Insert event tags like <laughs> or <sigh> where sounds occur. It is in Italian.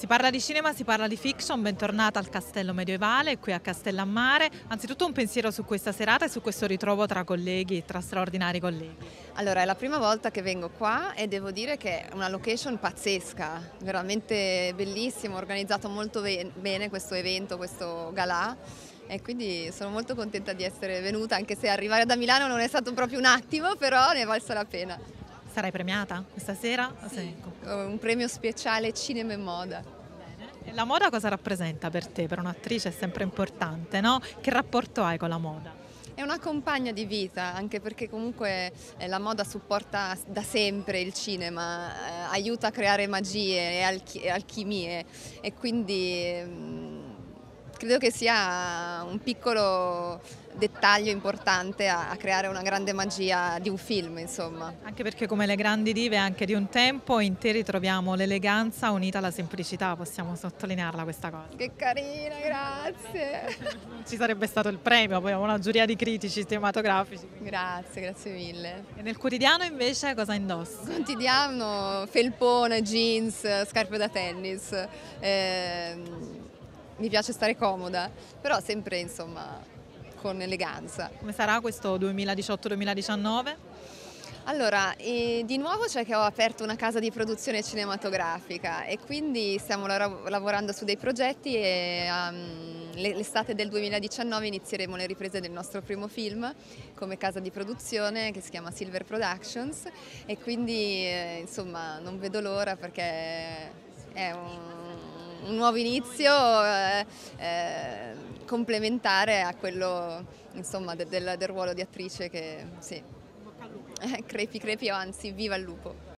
Si parla di cinema, si parla di fiction, bentornata al Castello Medievale, qui a Castellammare. Anzitutto un pensiero su questa serata e su questo ritrovo tra colleghi, tra straordinari colleghi. Allora, è la prima volta che vengo qua e devo dire che è una location pazzesca, veramente bellissima, organizzato molto bene questo evento, questo galà e quindi sono molto contenta di essere venuta, anche se arrivare da Milano non è stato proprio un attimo, però ne è valsa la pena. Sarai premiata questa sera? Sì, un premio speciale cinema e moda. E la moda cosa rappresenta per te? Per un'attrice è sempre importante, no? Che rapporto hai con la moda? È una compagna di vita, anche perché comunque eh, la moda supporta da sempre il cinema, eh, aiuta a creare magie e, alch- e alchimie e quindi mh, mm, credo che sia un piccolo dettaglio importante a, a, creare una grande magia di un film, insomma. Anche perché come le grandi dive anche di un tempo, in te ritroviamo l'eleganza unita alla semplicità, possiamo sottolinearla questa cosa. Che carina, grazie! <laughs> Ci sarebbe stato il premio, poi una giuria di critici cinematografici. Grazie, grazie mille. E nel quotidiano invece cosa indossi? Quotidiano, felpone, jeans, scarpe da tennis. Eh, mi piace stare comoda, però sempre insomma con eleganza. Come sarà questo 2018-2019? Allora, eh, di nuovo c'è che ho aperto una casa di produzione cinematografica e quindi stiamo lavorando su dei progetti e um, l'estate del 2019 inizieremo le riprese del nostro primo film come casa di produzione che si chiama Silver Productions e quindi eh, insomma non vedo l'ora perché è un, un nuovo inizio. Eh, eh, complementare a quello insomma, del, del, ruolo di attrice che sì. crepi crepi o anzi viva il lupo.